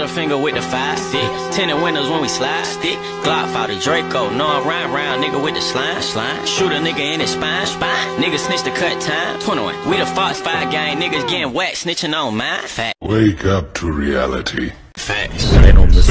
Middle finger with the five stick. Tenant windows when we slide stick. Glock out the Draco. No, I'm round round nigga with the slime. Slime. Shoot a nigga in his spine. Spine. Nigga snitch the cut time. 21. We the Fox 5 gang. Niggas getting whacked. Snitching on mine. Fat. Wake up to reality. Facts. Right on the